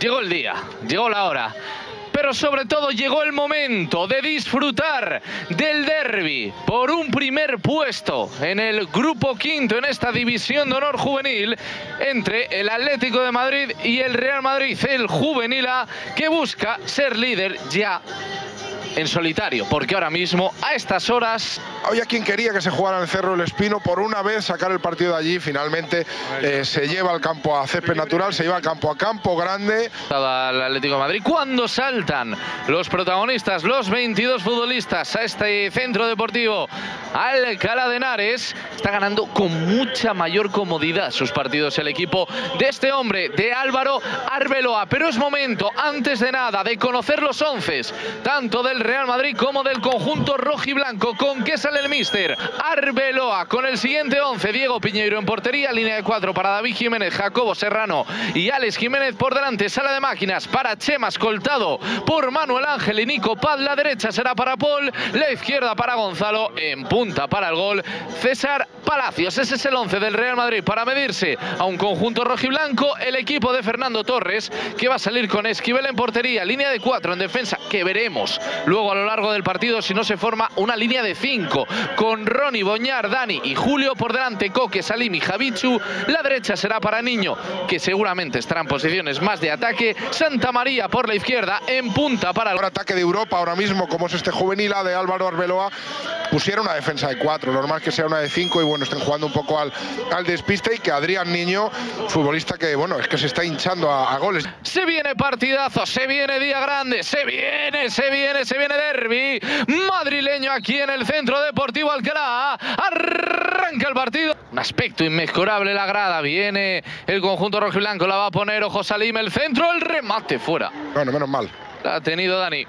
Llegó el día, llegó la hora. Pero sobre todo llegó el momento de disfrutar del derby por un primer puesto en el grupo quinto en esta división de honor juvenil entre el Atlético de Madrid y el Real Madrid, el juvenil A, que busca ser líder ya en solitario, porque ahora mismo, a estas horas... Había quien quería que se jugara en el Cerro del Espino, por una vez sacar el partido de allí, finalmente eh, se lleva al campo a césped natural, se lleva al campo a campo grande. Al Atlético de Madrid, cuando saltan los protagonistas, los 22 futbolistas a este centro deportivo, Alcalá de Henares, está ganando con mucha mayor comodidad sus partidos el equipo de este hombre, de Álvaro Arbeloa. Pero es momento, antes de nada, de conocer los once, tanto del Real Madrid como del conjunto rojiblanco. ¿Con qué sale el míster? Arbeloa con el siguiente 11. Diego Piñeiro en portería, línea de cuatro para David Jiménez, Jacobo Serrano y Alex Jiménez por delante. Sala de máquinas para Chema, escoltado por Manuel Ángel y Nico Paz. La derecha será para Paul, la izquierda para Gonzalo. En punta para el gol, César Palacios. Ese es el 11 del Real Madrid para medirse a un conjunto rojiblanco. El equipo de Fernando Torres que va a salir con Esquivel en portería, línea de cuatro en defensa que veremos luego a lo largo del partido si no se forma una línea de cinco con Ronnie, Boñar, Dani y Julio por delante, Coque, Salim y Javichu. La derecha será para Niño, que seguramente estará en posiciones más de ataque. Santa María por la izquierda, en punta para el ataque de Europa ahora mismo, como es este juvenil A de Álvaro Arbeloa, pusieron una defensa de cuatro. Normal que sea una de cinco y bueno, estén jugando un poco al, al despiste y que Adrián Niño, futbolista que bueno, es que se está hinchando a, a goles. Se viene partidazo, se viene día grande, se viene, se viene, se viene derby madrileño aquí en el Centro Deportivo Alcalá. Arranca el partido. Un aspecto inmejorable la grada. Viene el conjunto rojo y blanco. La va a poner Ojo Salim. El centro, el remate fuera. Bueno, menos mal. La ha tenido Dani.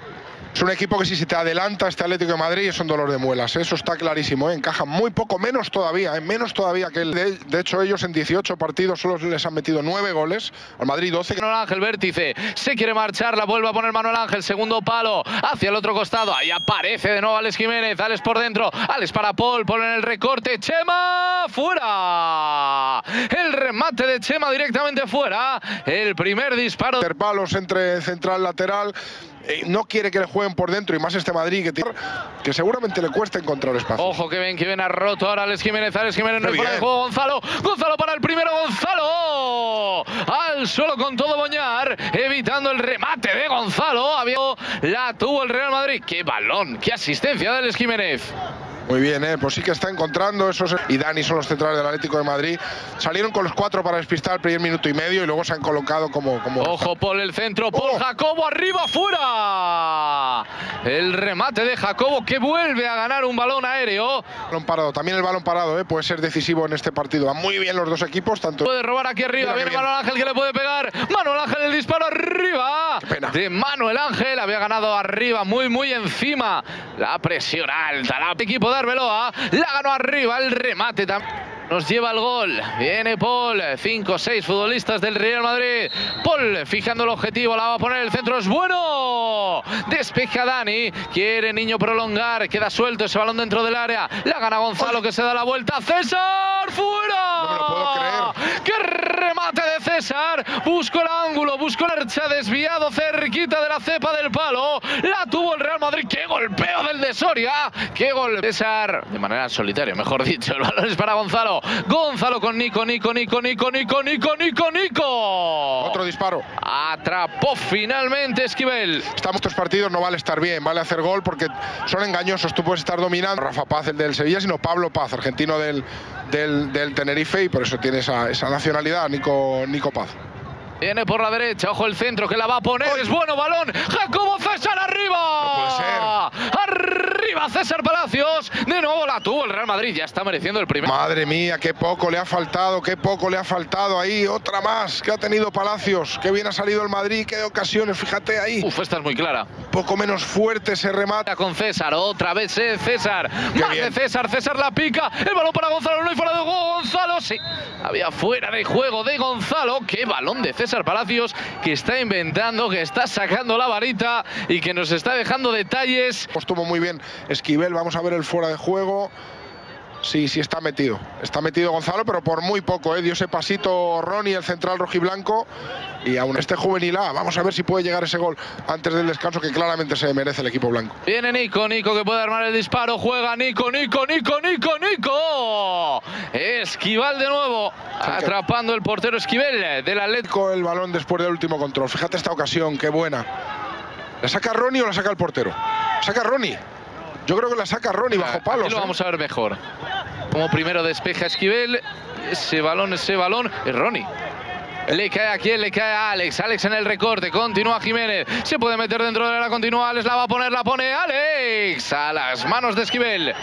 Es un equipo que si se te adelanta este Atlético de Madrid es un dolor de muelas, ¿eh? eso está clarísimo, ¿eh? encaja muy poco, menos todavía, ¿eh? menos todavía que el de, de, hecho ellos en 18 partidos solo les han metido 9 goles, al Madrid 12. Manuel Ángel vértice, se quiere marchar, la vuelve a poner Manuel Ángel, segundo palo, hacia el otro costado, ahí aparece de nuevo Alex Jiménez, Alex por dentro, Alex para Paul, Paul en el recorte, Chema fuera, el remate de Chema directamente fuera, el primer disparo. Palos entre central lateral, eh, no quiere que le jueguen por dentro y más este Madrid que, tiene, que seguramente le cuesta encontrar espacio. Ojo que ven que ven a roto ahora Alex Jiménez, Alex Jiménez no fuera de juego Gonzalo, Gonzalo para el primero Gonzalo al suelo con todo Boñar, evitando el remate de Gonzalo, había la tuvo el Real Madrid, qué balón, qué asistencia de Alex Jiménez. Muy bien, ¿eh? pues sí que está encontrando esos. Y Dani son los centrales del Atlético de Madrid. Salieron con los cuatro para despistar el primer minuto y medio y luego se han colocado como. como... Ojo por el centro, por oh. Jacobo arriba, fuera. El remate de Jacobo que vuelve a ganar un balón aéreo. Balón parado, también el balón parado ¿eh? puede ser decisivo en este partido. Van muy bien los dos equipos. tanto Puede robar aquí arriba, viene Manuel Ángel que le puede pegar. Manuel Ángel el disparo arriba. De Manuel Ángel había ganado arriba, muy, muy encima. La presión alta, la equipo de Arbeloa. La ganó arriba, el remate también nos lleva el gol. Viene Paul, 5 6 futbolistas del Real Madrid. Paul fijando el objetivo, la va a poner el centro, es bueno. Despeja Dani, quiere Niño prolongar, queda suelto ese balón dentro del área. La gana Gonzalo que se da la vuelta. César, fuera. No me lo puedo creer. ¡Qué remate de César! Busco el ángulo, busco la archa desviado cerquita de la cepa del palo. La tuvo el Real Madrid. ¡Qué golpeo del de Soria! ¡Qué gol! César, de manera solitaria, mejor dicho. El balón es para Gonzalo. Gonzalo. con Nico, Nico, Nico, Nico, Nico, Nico, Nico, Nico. Otro disparo. Atrapó finalmente Esquivel. Estamos estos partidos, no vale estar bien, vale hacer gol porque son engañosos. Tú puedes estar dominando. Rafa Paz, el del Sevilla, sino Pablo Paz, argentino del, del, del Tenerife, y por eso tiene esa, esa nacionalidad, Nico, Nico Paz. Viene por la derecha, ojo el centro que la va a poner, ¡Ay! es bueno balón, Jacobo César arriba. No puede ser. Arriba César Palacios, la tuvo el Real Madrid, ya está mereciendo el primer. Madre mía, qué poco le ha faltado, qué poco le ha faltado ahí, otra más que ha tenido Palacios, qué bien ha salido el Madrid, qué ocasiones, fíjate ahí. Uf, esta es muy clara. Poco menos fuerte ese remate. Con César, otra vez eh, César, qué más bien. de César, César la pica, el balón para Gonzalo, no hay fuera de Gonzalo, sí, había fuera de juego de Gonzalo, qué balón de César. César Palacios que está inventando, que está sacando la varita y que nos está dejando detalles. Estuvo muy bien Esquivel, vamos a ver el fuera de juego. Sí, sí está metido. Está metido Gonzalo, pero por muy poco, ¿eh? Dio ese pasito Ronnie, el central rojiblanco. Y aún este juvenil A, vamos a ver si puede llegar ese gol antes del descanso que claramente se merece el equipo blanco. Viene Nico, Nico que puede armar el disparo. Juega Nico, Nico, Nico, Nico, Nico. Esquival de nuevo. Atrapando el portero Esquivel del Atlético. El balón después del último control. Fíjate esta ocasión, qué buena. ¿La saca Ronnie o la saca el portero? saca Ronnie. Yo creo que la saca Ronnie bajo palos. Aquí lo vamos a ver mejor. Como primero despeja Esquivel. Ese balón, ese balón. Es Ronnie. Le cae a quién, le cae a Alex. Alex en el recorte. Continúa Jiménez. Se puede meter dentro de la continúa. Alex la va a poner, la pone Alex. A las manos de Esquivel.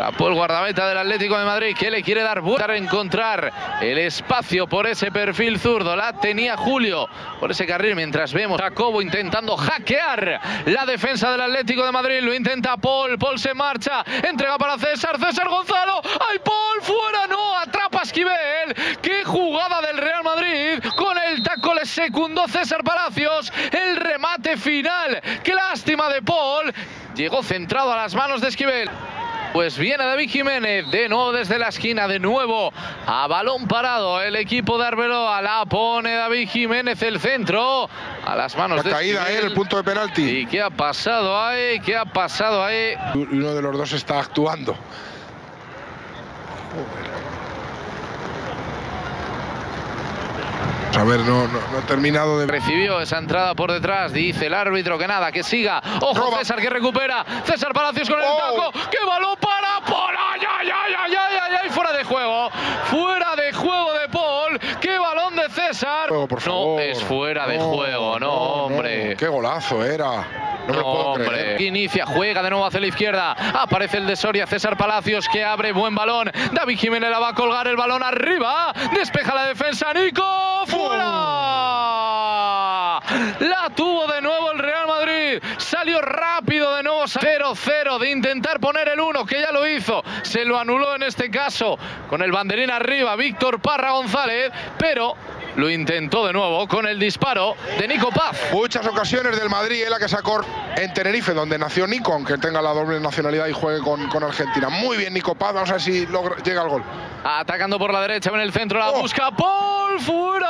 Tapó el guardameta del Atlético de Madrid que le quiere dar vuelta a encontrar el espacio por ese perfil zurdo. La tenía Julio por ese carril mientras vemos a Jacobo intentando hackear la defensa del Atlético de Madrid. Lo intenta Paul. Paul se marcha. Entrega para César. César Gonzalo. ¡Ay, Paul! ¡Fuera! ¡No! Atrapa Esquivel. ¡Qué jugada del Real Madrid! Con el taco le secundó César Palacios. El remate final. ¡Qué lástima de Paul! Llegó centrado a las manos de Esquivel. Pues viene David Jiménez, de nuevo desde la esquina, de nuevo a balón parado. El equipo de Arbeloa la pone David Jiménez, el centro, a las manos la de caída, Esquivel. eh, el punto de penalti. ¿Y qué ha pasado ahí? ¿Qué ha pasado ahí? Uno de los dos está actuando. A ver, no, no, no he terminado de... Recibió esa entrada por detrás, dice el árbitro que nada, que siga. Ojo Roba. César que recupera. César Palacios con el Oh. taco. ¡Qué balón para Paul! ¡Ay, ay, ay, ay, ay, ay! Fuera de juego. Fuera de juego de Paul. ¡Qué balón de César! Juego, por no favor. es fuera de juego, no, hombre. Qué golazo era. No, hombre. creer. Inicia, juega de nuevo hacia la izquierda. Aparece el de Soria, César Palacios que abre buen balón. David Jiménez la va a colgar el balón arriba. Despeja la defensa. Nico, fuera. La tuvo de nuevo el Real Madrid. Salió de nuevo 0-0 de intentar poner el 1, que ya lo hizo. Se lo anuló en este caso con el banderín arriba Víctor Parra González, pero lo intentó de nuevo con el disparo de Nico Paz. Muchas ocasiones del Madrid, eh, la que sacó en Tenerife, donde nació Nico, aunque tenga la doble nacionalidad y juegue con, con Argentina. Muy bien, Nico Paz. Vamos a ver si logra- llega al gol. Atacando por la derecha, en el centro la Oh. busca Paul fuera.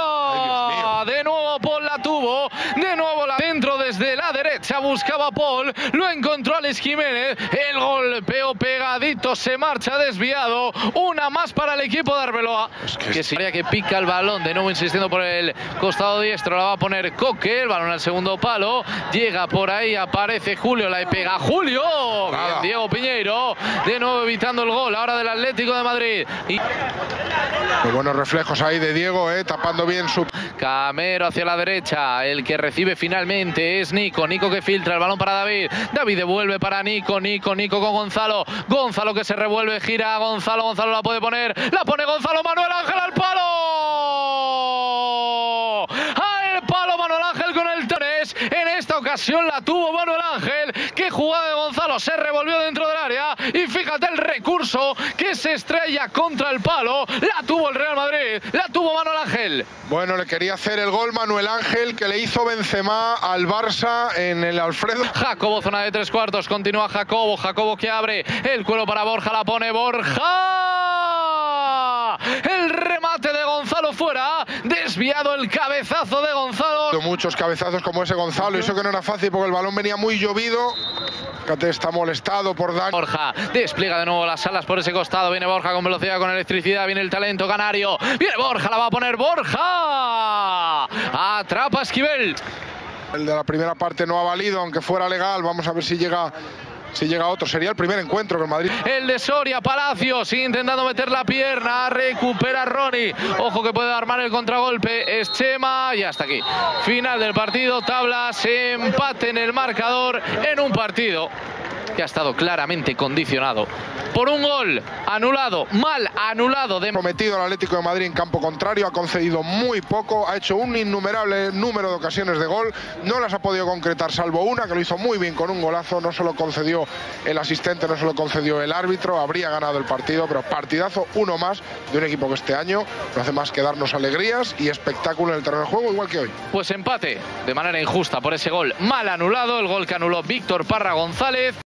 Ay, de nuevo Paul la tuvo. De nuevo la dentro desde la derecha buscaba Paul. Lo encontró Alex Jiménez. El golpeo pegadito se marcha desviado. Una más para el equipo de Arbeloa. Es que que sí, que pica el balón. De nuevo insistiendo por el costado diestro. La va a poner Coque. El balón al segundo palo. Llega por ahí. Aparece Julio. La pega Julio. Bien, Diego Piñeiro. De nuevo evitando el gol. Ahora del Atlético de Madrid. Y Muy buenos reflejos ahí de Diego, eh, tapando bien su. Camero hacia la derecha. El que recibe finalmente es Nico. Nico que filtra el balón para David. David devuelve para Nico. Nico, Nico con Gonzalo. Gonzalo que se revuelve, gira Gonzalo. Gonzalo la puede poner. La pone Gonzalo. Manuel Ángel al palo. Al palo Manuel Ángel con el 3. En esta ocasión la tuvo Manuel Ángel. Qué jugada de Gonzalo. Se revolvió dentro del área. Y fíjate el recurso que se estrella contra el palo. La tuvo el Real Madrid. La tuvo Manuel Ángel. Bueno, le quería hacer el gol Manuel Ángel, que le hizo Benzema al Barça en el Alfredo. Jacobo, zona de tres cuartos. Continúa Jacobo. Jacobo que abre. El cuero para Borja. La pone Borja. El remate de Gonzalo fuera. Desviado el cabezazo de Gonzalo. Muchos cabezazos como ese Gonzalo. y Eso que no era fácil porque el balón venía muy llovido. Fíjate, está molestado por Dani. Borja despliega de nuevo las alas por ese costado. Viene Borja con velocidad, con electricidad. Viene el talento canario. Viene Borja, la va a poner Borja. Atrapa Esquivel. El de la primera parte no ha valido, aunque fuera legal. Vamos a ver si llega, si llega otro. Sería el primer encuentro el Madrid. El de Soria, Palacios, intentando meter la pierna, recupera Ronnie. Ojo que puede armar el contragolpe, es Chema y hasta aquí. Final del partido, tablas, empate en el marcador en un partido que ha estado claramente condicionado por un gol anulado, mal anulado de Prometido al Atlético de Madrid en campo contrario, ha concedido muy poco, ha hecho un innumerable número de ocasiones de gol, no las ha podido concretar salvo una, que lo hizo muy bien con un golazo, no se lo concedió el asistente, no se lo concedió el árbitro, habría ganado el partido, pero partidazo, uno más de un equipo que este año no hace más que darnos alegrías y espectáculo en el terreno de juego, igual que hoy. Pues empate de manera injusta por ese gol mal anulado, el gol que anuló Víctor Parra González.